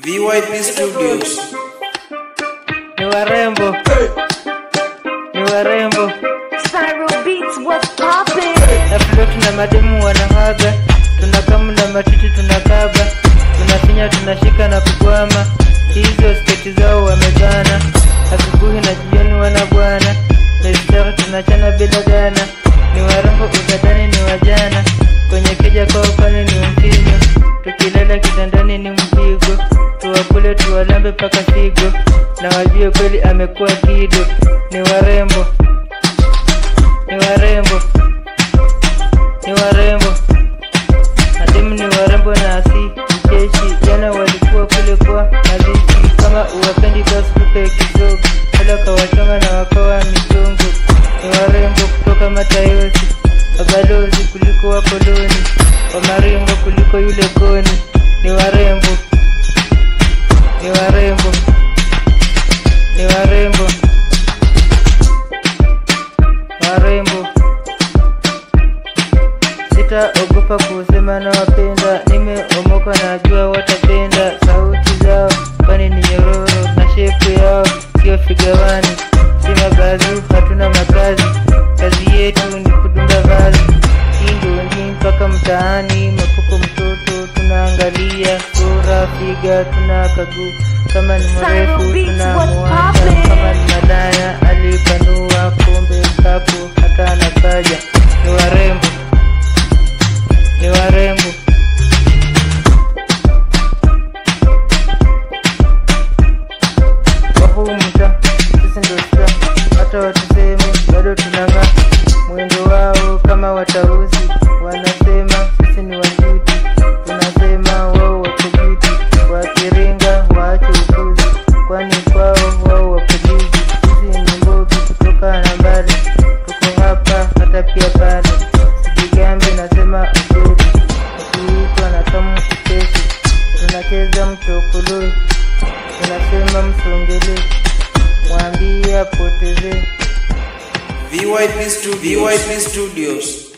VYP Studios. ni warembo. Ni warembo. Spiral Beats, what's poppin'? na vile tuna mademu wanahaga. Tunakamu na matiti tunakaba tunafinya tunashika na kukwama. Hizo sketi zao wamebana. Asubuhi na jioni wanabwana. bwana mestari tunachana bila gana ni warembo utadani ni wajana. Kwenye keja kwao pale ni mkinyo. tukilala kitandani ni tuwakule tuwalambe paka figo na wajue kweli amekuwa kido. Ni warembo. Ni warembo. Ni warembo. Adimu ni warembo na asi jeshi. Jana walikuwa kule kwa mazishi kama uwapendi basi kupe kidogo. Wala kawachonga na wakawa mizongo ni warembo kutoka matayosi. Wabalozi kuliko wakoloni. Wamaringo kuliko yule goni, ni warembo sitaogopa kusema na wapenda nimeomoka najua watapenda sauti zao kwani ni nyororo na shepu yao. Sio figawani si mabazu, hatuna makazi. Kazi yetu ni kudunga vazi. Kindondi mpaka mtaani mapuko mtoto tunaangalia. Sura figa tuna kagu kama ni mrefu Spiral tuna what's muanda poppin'? kama ni madaya alipanua warembo wahumta sisi ndo sta hata watuseme bado tunang'aa mwendo wao kama watauzi wanasema tunacheza mchokoloi tunasema msongele mwambie apotezee VYP Studios. VYP Studios.